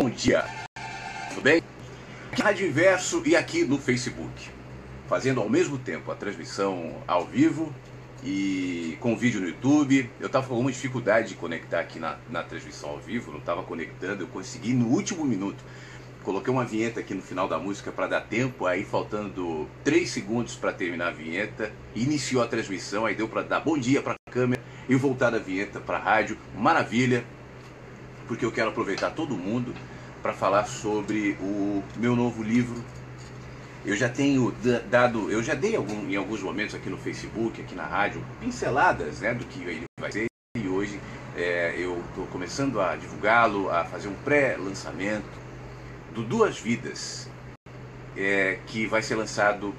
bom dia. Tudo bem? Aqui e aqui no Facebook. Fazendo ao mesmo tempo a transmissão ao vivo e com vídeo no YouTube. Eu estava com alguma dificuldade de conectar aqui na, na transmissão ao vivo, não estava conectando, eu consegui no último minuto. Coloquei uma vinheta aqui no final da música para dar tempo, aí faltando 3 segundos para terminar a vinheta, iniciou a transmissão, aí deu para dar bom dia para a câmera e voltar da vinheta para a rádio. Maravilha, porque eu quero aproveitar todo mundo para falar sobre o meu novo livro. Eu já tenho dado, eu já dei algum, em alguns momentos aqui no Facebook, aqui na rádio, pinceladas né, do que ele vai ser e hoje é, eu estou começando a divulgá-lo, a fazer um pré-lançamento do Duas Vidas, é, que vai ser lançado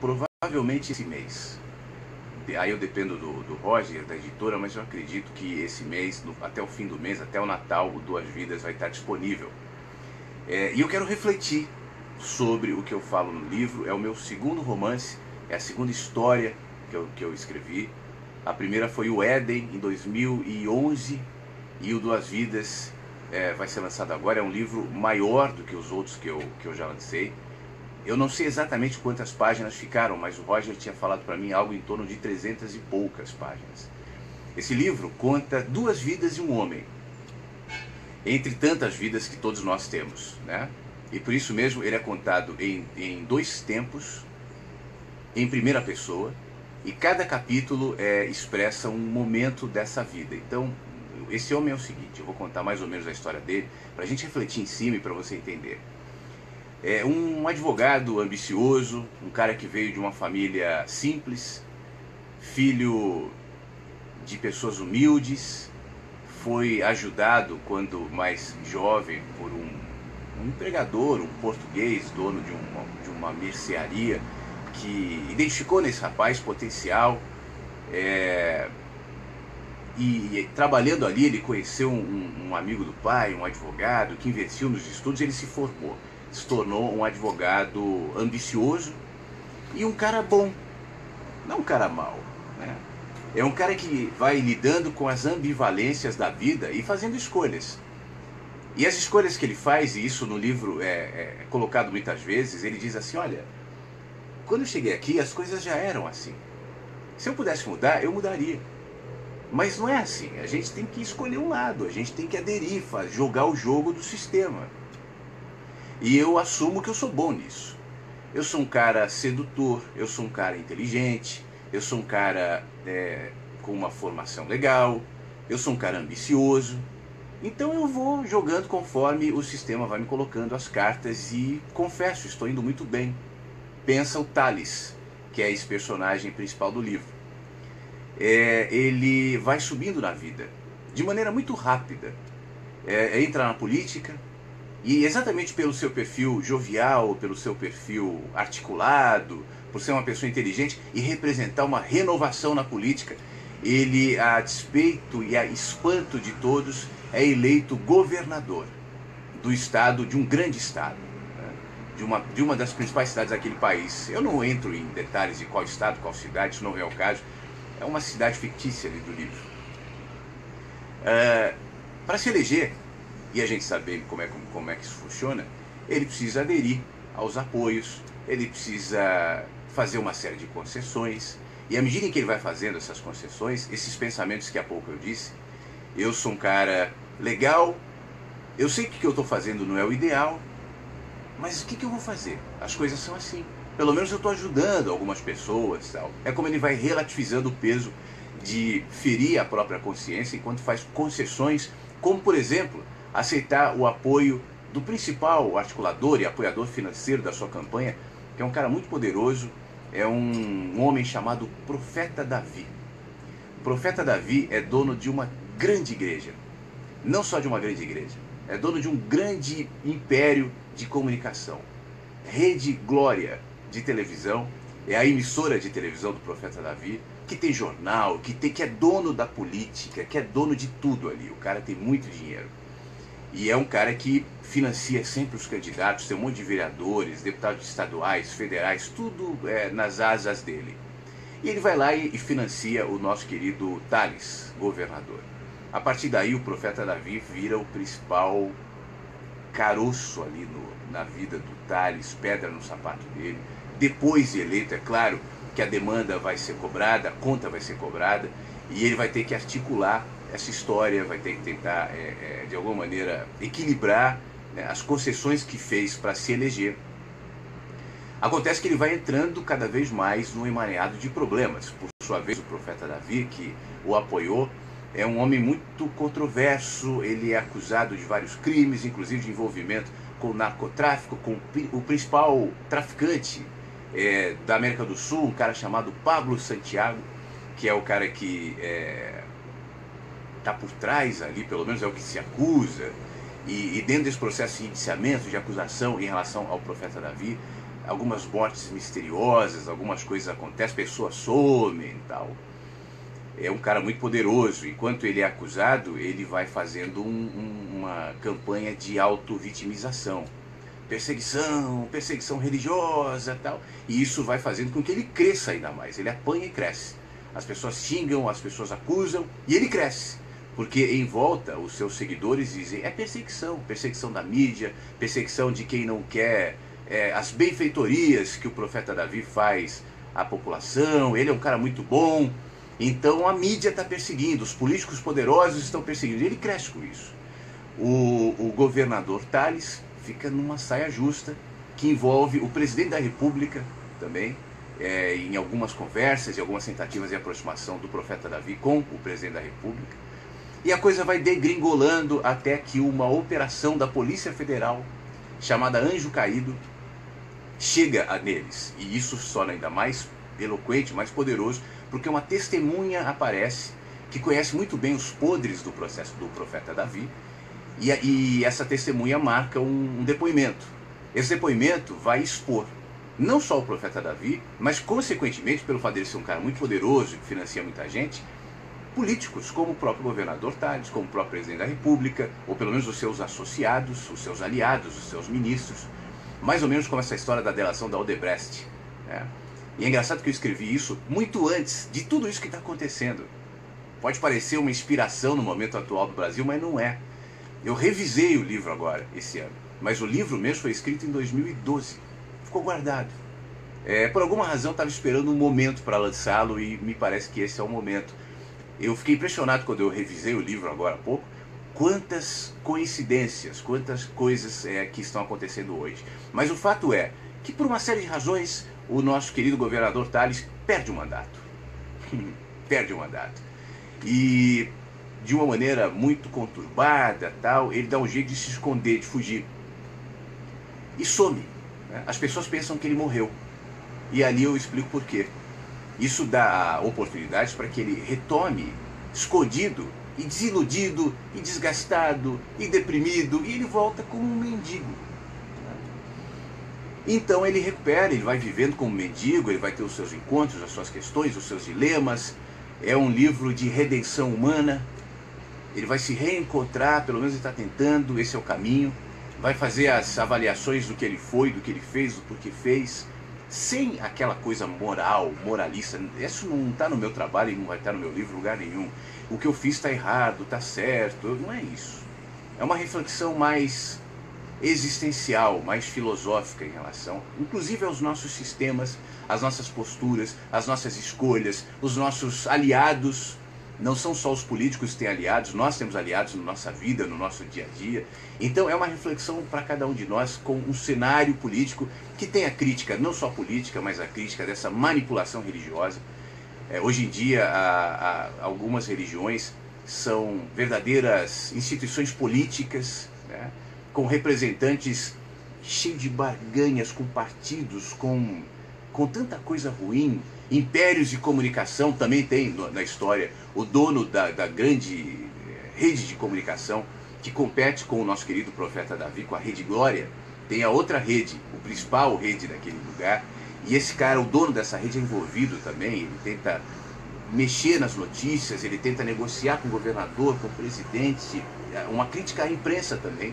provavelmente esse mês. Aí eu dependo do, do Roger, da editora, mas eu acredito que esse mês, no, até o fim do mês, até o Natal, o Duas Vidas vai estar disponível. É, e eu quero refletir sobre o que eu falo no livro. É o meu segundo romance, é a segunda história que eu, que eu escrevi. A primeira foi o Éden, em 2011, e o Duas Vidas é, vai ser lançado agora. É um livro maior do que os outros que eu, que eu já lancei. Eu não sei exatamente quantas páginas ficaram, mas o Roger tinha falado para mim algo em torno de 300 e poucas páginas. Esse livro conta duas vidas de um homem, entre tantas vidas que todos nós temos, né? E por isso mesmo ele é contado em, em dois tempos, em primeira pessoa, e cada capítulo é, expressa um momento dessa vida. Então, esse homem é o seguinte: eu vou contar mais ou menos a história dele, para a gente refletir em cima e para você entender. É um advogado ambicioso, um cara que veio de uma família simples, filho de pessoas humildes, foi ajudado quando mais jovem por um, um empregador, um português, dono de uma, de uma mercearia, que identificou nesse rapaz potencial. É, e, e, trabalhando ali, ele conheceu um, um, amigo do pai, um advogado, que investiu nos estudos, ele se formou se tornou um advogado ambicioso e um cara bom, não um cara mau. Né? É um cara que vai lidando com as ambivalências da vida e fazendo escolhas. E as escolhas que ele faz, e isso no livro é, é colocado muitas vezes, ele diz assim: olha, quando eu cheguei aqui as coisas já eram assim. Se eu pudesse mudar, eu mudaria. Mas não é assim. A gente tem que escolher um lado, a gente tem que aderir, jogar o jogo do sistema. E eu assumo que eu sou bom nisso. Eu sou um cara sedutor, eu sou um cara inteligente, eu sou um cara é, com uma formação legal, eu sou um cara ambicioso. Então eu vou jogando conforme o sistema vai me colocando as cartas e confesso, estou indo muito bem. Pensa o Thales, que é esse personagem principal do livro. É, ele vai subindo na vida de maneira muito rápida. É, entra na política, e exatamente pelo seu perfil jovial, pelo seu perfil articulado, por ser uma pessoa inteligente e representar uma renovação na política, ele, a despeito e a espanto de todos, é eleito governador do estado, de um grande estado, né? de, uma, de uma das principais cidades daquele país. Eu não entro em detalhes de qual estado, qual cidade, isso não é o caso. É uma cidade fictícia ali do livro. Uh, Para se eleger, e a gente sabe como é, como, como é que isso funciona, ele precisa aderir aos apoios, ele precisa fazer uma série de concessões, e à medida em que ele vai fazendo essas concessões, esses pensamentos que há pouco eu disse, eu sou um cara legal, eu sei que o que eu estou fazendo não é o ideal, mas o que, que eu vou fazer? As coisas são assim. Pelo menos eu estou ajudando algumas pessoas. Tal. É como ele vai relativizando o peso de ferir a própria consciência enquanto faz concessões, como por exemplo, aceitar o apoio do principal articulador e apoiador financeiro da sua campanha, que é um cara muito poderoso, é um homem chamado Profeta Davi. O Profeta Davi é dono de uma grande igreja, não só de uma grande igreja, é dono de um grande império de comunicação. Rede Glória de televisão, é a emissora de televisão do Profeta Davi, que tem jornal, que, tem, que é dono da política, que é dono de tudo ali. O cara tem muito dinheiro. E é um cara que financia sempre os candidatos, tem um monte de vereadores, deputados estaduais, federais, tudo é, nas asas dele. E ele vai lá e, e financia o nosso querido Thales, governador. A partir daí, o profeta Davi vira o principal caroço ali no, na vida do Tales, pedra no sapato dele. Depois de eleito, é claro que a demanda vai ser cobrada, a conta vai ser cobrada, e ele vai ter que articular essa história, vai ter que tentar, é, é, de alguma maneira, equilibrar né, as concessões que fez para se eleger. Acontece que ele vai entrando cada vez mais num emaranhado de problemas. Por sua vez, o profeta Davi, que o apoiou, é um homem muito controverso, ele é acusado de vários crimes, inclusive de envolvimento com o narcotráfico, com o principal traficante é, da América do Sul, um cara chamado Pablo Santiago, que é o cara que é, tá por trás ali, pelo menos é o que se acusa, e, e, dentro desse processo de indiciamento, de acusação em relação ao profeta Davi, algumas mortes misteriosas, algumas coisas acontecem, pessoas somem e tal é um cara muito poderoso. Enquanto ele é acusado, ele vai fazendo um, um, uma campanha de auto-vitimização. Perseguição, perseguição religiosa tal. E isso vai fazendo com que ele cresça ainda mais. Ele apanha e cresce. As pessoas xingam, as pessoas acusam e ele cresce. Porque em volta os seus seguidores dizem é perseguição, perseguição da mídia, perseguição de quem não quer é, as benfeitorias que o profeta Davi faz à população. Ele é um cara muito bom, então a mídia está perseguindo, os políticos poderosos estão perseguindo. Ele cresce com isso. O, o governador Tales fica numa saia justa que envolve o presidente da República também, é, em algumas conversas e algumas tentativas de aproximação do profeta Davi com o presidente da República. E a coisa vai degringolando até que uma operação da Polícia Federal, chamada Anjo Caído, chega a neles. E isso torna ainda mais eloquente, mais poderoso, porque uma testemunha aparece que conhece muito bem os podres do processo do profeta Davi, e, e essa testemunha marca um, um depoimento. Esse depoimento vai expor não só o profeta Davi, mas consequentemente, pelo fato dele ser um cara muito poderoso que financia muita gente, políticos como o próprio governador Tales, como o próprio presidente da República, ou pelo menos os seus associados, os seus aliados, os seus ministros, mais ou menos como essa história da delação da Odebrecht. Né? E é engraçado que eu escrevi isso muito antes de tudo isso que está acontecendo. Pode parecer uma inspiração no momento atual do Brasil, mas não é. Eu revisei o livro agora, esse ano. Mas o livro mesmo foi escrito em 2012. Ficou guardado. É, por alguma razão estava esperando um momento para lançá-lo e me parece que esse é o momento. Eu fiquei impressionado quando eu revisei o livro agora há pouco, quantas coincidências, quantas coisas é, que estão acontecendo hoje. Mas o fato é que por uma série de razões o nosso querido governador Tales perde o mandato. perde o mandato. E de uma maneira muito conturbada, tal, ele dá um jeito de se esconder, de fugir. E some. Né? As pessoas pensam que ele morreu. E ali eu explico por quê. Isso dá oportunidades para que ele retome, escondido, e desiludido, e desgastado, e deprimido, e ele volta como um mendigo então ele recupera, ele vai vivendo como mendigo, ele vai ter os seus encontros, as suas questões, os seus dilemas. É um livro de redenção humana. Ele vai se reencontrar, pelo menos ele está tentando, esse é o caminho. Vai fazer as avaliações do que ele foi, do que ele fez, do porquê fez, sem aquela coisa moral, moralista. Isso não está no meu trabalho e não vai estar tá no meu livro, lugar nenhum. O que eu fiz está errado, está certo. Não é isso. É uma reflexão mais existencial, mais filosófica em relação, inclusive aos nossos sistemas, às nossas posturas, às nossas escolhas, os nossos aliados. Não são só os políticos que têm aliados, nós temos aliados na nossa vida, no nosso dia a dia. Então é uma reflexão para cada um de nós com um cenário político que tem a crítica, não só política, mas a crítica dessa manipulação religiosa. É, hoje em dia, a, a, algumas religiões são verdadeiras instituições políticas, né? com representantes cheios de barganhas com partidos, com, com tanta coisa ruim. Impérios de comunicação também tem na história o dono da, da grande eh, rede de comunicação que compete com o nosso querido profeta Davi, com a Rede Glória. Tem a outra rede, o principal rede daquele lugar. E esse cara, o dono dessa rede, é envolvido também. Ele tenta mexer nas notícias, ele tenta negociar com o governador, com o presidente. É uma crítica à imprensa também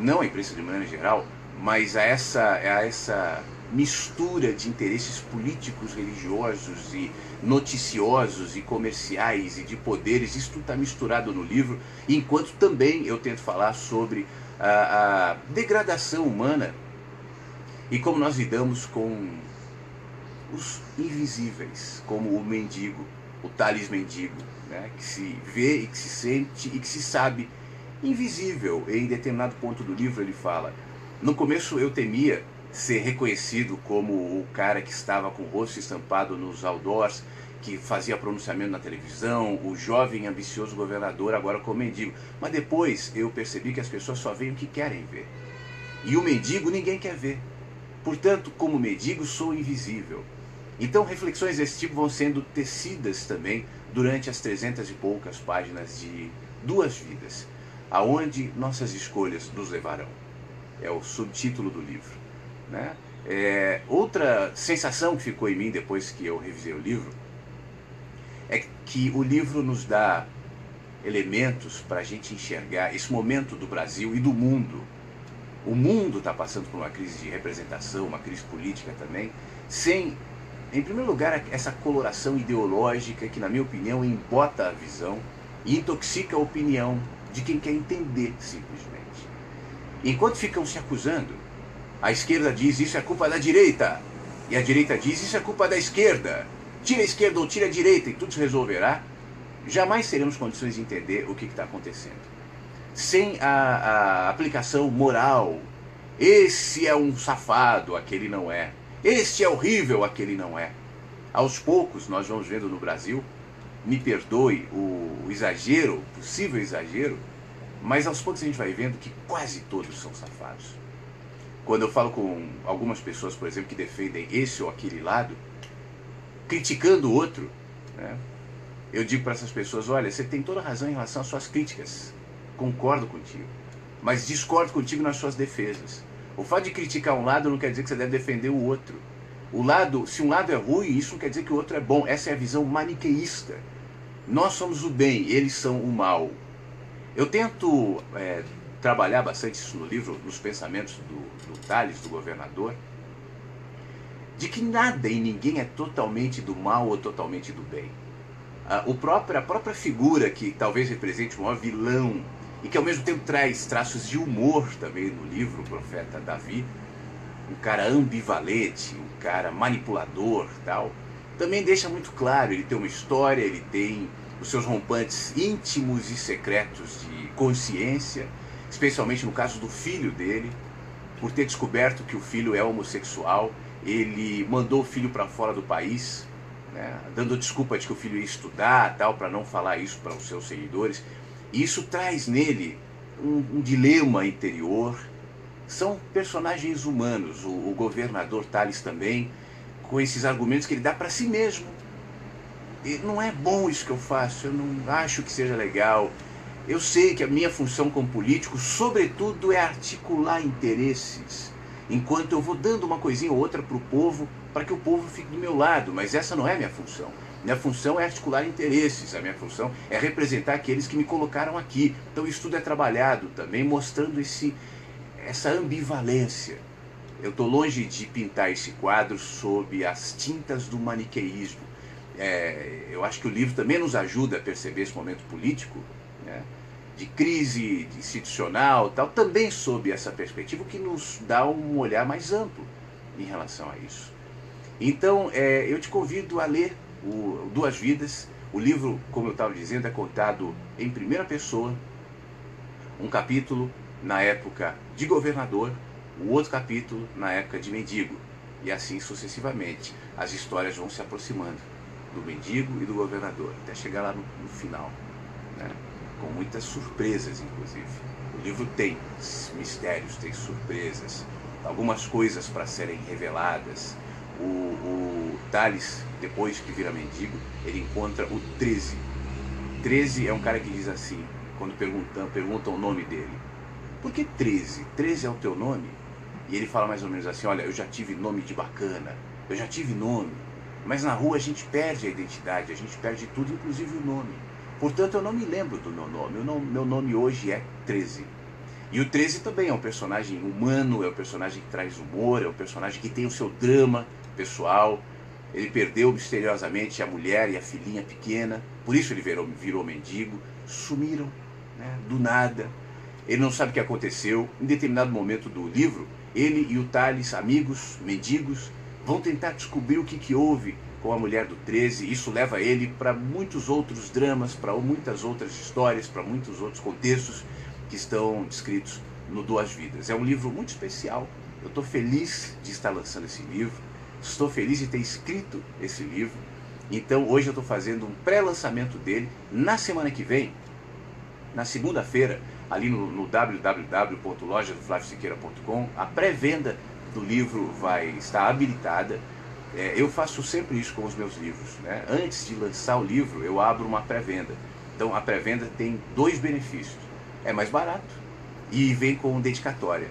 não a imprensa de maneira geral, mas a essa, a essa mistura de interesses políticos, religiosos e noticiosos e comerciais e de poderes, isso tudo está misturado no livro, enquanto também eu tento falar sobre a, a degradação humana e como nós lidamos com os invisíveis, como o mendigo, o Thales mendigo, né, que se vê e que se sente e que se sabe invisível. em determinado ponto do livro ele fala: No começo eu temia ser reconhecido como o cara que estava com o rosto estampado nos outdoors, que fazia pronunciamento na televisão, o jovem ambicioso governador agora como mendigo. Mas depois eu percebi que as pessoas só veem o que querem ver. E o mendigo ninguém quer ver. Portanto, como mendigo, sou invisível. Então, reflexões desse tipo vão sendo tecidas também durante as trezentas e poucas páginas de Duas Vidas, aonde nossas escolhas nos levarão. É o subtítulo do livro. Né? É, outra sensação que ficou em mim depois que eu revisei o livro é que o livro nos dá elementos para a gente enxergar esse momento do Brasil e do mundo. O mundo está passando por uma crise de representação, uma crise política também, sem, em primeiro lugar, essa coloração ideológica que, na minha opinião, embota a visão e intoxica a opinião de quem quer entender simplesmente. Enquanto ficam se acusando, a esquerda diz isso é culpa da direita, e a direita diz isso é culpa da esquerda tira a esquerda ou tira a direita e tudo se resolverá, jamais teremos condições de entender o que está acontecendo. Sem a, a aplicação moral, esse é um safado, aquele não é. Este é horrível, aquele não é. Aos poucos, nós vamos vendo no Brasil, me perdoe o, exagero, possível exagero, mas aos poucos a gente vai vendo que quase todos são safados. Quando eu falo com algumas pessoas, por exemplo, que defendem esse ou aquele lado, criticando o outro, né? eu digo para essas pessoas: olha, você tem toda razão em relação às suas críticas, concordo contigo, mas discordo contigo nas suas defesas. O fato de criticar um lado não quer dizer que você deve defender o outro. O lado, se um lado é ruim, isso não quer dizer que o outro é bom. Essa é a visão maniqueísta. Nós somos o bem, eles são o mal. Eu tento é, trabalhar bastante isso no livro, nos pensamentos do, do Tales, do governador, de que nada e ninguém é totalmente do mal ou totalmente do bem. Ah, o próprio, a própria figura que talvez represente o maior vilão e que ao mesmo tempo traz traços de humor também no livro, o profeta Davi, um cara ambivalente, um cara manipulador tal, também deixa muito claro, ele tem uma história, ele tem os seus rompantes íntimos e secretos de consciência, especialmente no caso do filho dele, por ter descoberto que o filho é homossexual ele mandou o filho para fora do país, né, dando desculpa de que o filho ia estudar, tal, para não falar isso para os seus seguidores. E isso traz nele um, um dilema interior. São personagens humanos. O, o governador Tales também, com esses argumentos que ele dá para si mesmo. E não é bom isso que eu faço, eu não acho que seja legal. Eu sei que a minha função como político, sobretudo, é articular interesses enquanto eu vou dando uma coisinha ou outra para o povo, para que o povo fique do meu lado, mas essa não é minha função. Minha função é articular interesses, a minha função é representar aqueles que me colocaram aqui. Então isso tudo é trabalhado também, mostrando esse, essa ambivalência. Eu estou longe de pintar esse quadro sob as tintas do maniqueísmo. É, eu acho que o livro também nos ajuda a perceber esse momento político, né? De crise institucional, tal, também sob essa perspectiva, que nos dá um olhar mais amplo em relação a isso. Então, é, eu te convido a ler o Duas Vidas. O livro, como eu estava dizendo, é contado em primeira pessoa. Um capítulo na época de governador, o outro capítulo na época de mendigo. E assim sucessivamente. As histórias vão se aproximando do mendigo e do governador, até chegar lá no, no final. Né? Com muitas surpresas, inclusive. O livro tem mistérios, tem surpresas, algumas coisas para serem reveladas. O, o Thales, depois que vira mendigo, ele encontra o 13. 13 é um cara que diz assim, quando perguntam, perguntam o nome dele: Por que 13? 13 é o teu nome? E ele fala mais ou menos assim: Olha, eu já tive nome de bacana, eu já tive nome, mas na rua a gente perde a identidade, a gente perde tudo, inclusive o nome. Portanto, eu não me lembro do meu nome. Não, meu nome hoje é 13. E o 13 também é um personagem humano, é um personagem que traz humor, é um personagem que tem o seu drama pessoal. Ele perdeu misteriosamente a mulher e a filhinha pequena, por isso ele virou, virou mendigo. Sumiram, né, do nada. ele não sabe o que aconteceu. Em determinado momento do livro, ele e o Thales, amigos, mendigos, vão tentar descobrir o que, que houve com a mulher do 13. Isso leva ele para muitos outros dramas, para muitas outras histórias, para muitos outros contextos que estão descritos no Duas Vidas. É um livro muito especial. Eu estou feliz de estar lançando esse livro. Estou feliz de ter escrito esse livro. Então hoje eu estou fazendo um pré-lançamento dele. Na semana que vem, na segunda-feira, ali no, no a pré-venda do livro vai estar habilitada. É, eu faço sempre isso com os meus livros. Né? Antes de lançar o livro, eu abro uma pré-venda. Então a pré-venda tem dois benefícios. É mais barato e vem com dedicatória.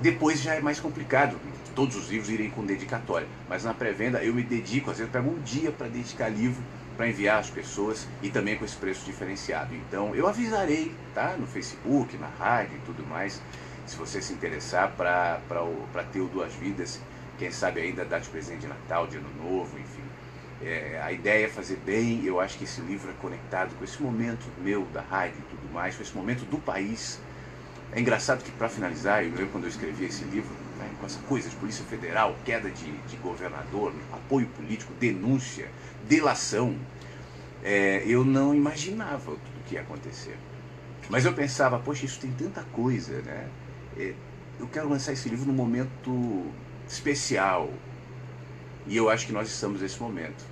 Depois já é mais complicado, todos os livros irem com dedicatória. Mas na pré-venda eu me dedico, às vezes eu pego um dia para dedicar livro para enviar às pessoas e também com esse preço diferenciado. Então eu avisarei, tá? No Facebook, na rádio e tudo mais, se você se interessar para ter o Duas Vidas, quem sabe ainda dar de presente de Natal, de Ano Novo, enfim. É, a ideia é fazer bem, eu acho que esse livro é conectado com esse momento meu da rádio e tudo mais, com esse momento do país. É engraçado que, para finalizar, eu lembro quando eu escrevi esse livro, né, com essa coisa de Polícia Federal, queda de, de governador, apoio político, denúncia, delação, é, eu não imaginava tudo que ia acontecer. Mas eu pensava, poxa, isso tem tanta coisa, né? É, eu quero lançar esse livro num momento especial. E eu acho que nós estamos nesse momento.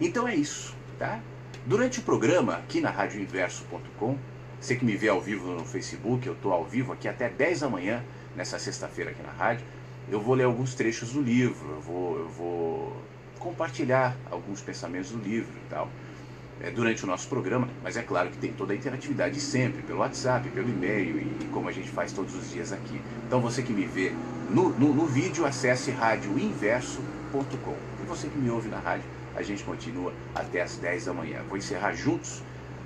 Então é isso, tá? Durante o programa, aqui na radioinverso.com, você que me vê ao vivo no Facebook, eu estou ao vivo aqui até 10 da manhã, nessa sexta-feira aqui na rádio, eu vou ler alguns trechos do livro, eu vou, eu vou compartilhar alguns pensamentos do livro e tal, é, durante o nosso programa, mas é claro que tem toda a interatividade sempre, pelo WhatsApp, pelo e-mail e, e como a gente faz todos os dias aqui. Então você que me vê no, no, no vídeo, acesse radioinverso.com. E você que me ouve na rádio, a gente continua até as 10 da manhã. Vou encerrar juntos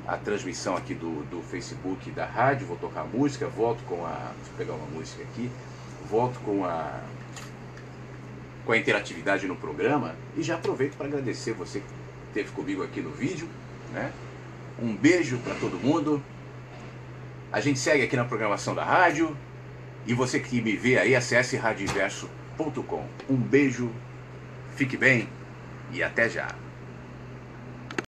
a transmissão aqui do, do Facebook da rádio, vou tocar música, volto com a. Deixa eu pegar uma música aqui, volto com a com a interatividade no programa e já aproveito para agradecer você que esteve comigo aqui no vídeo. Né? Um beijo para todo mundo. A gente segue aqui na programação da rádio. E você que me vê aí, acesse radioinverso.com. Um beijo, fique bem e até já.